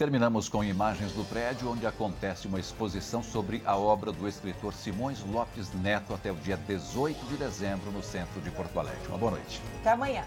Terminamos com imagens do prédio onde acontece uma exposição sobre a obra do escritor Simões Lopes Neto até o dia 18 de dezembro no centro de Porto Alegre. Uma boa noite. Até amanhã.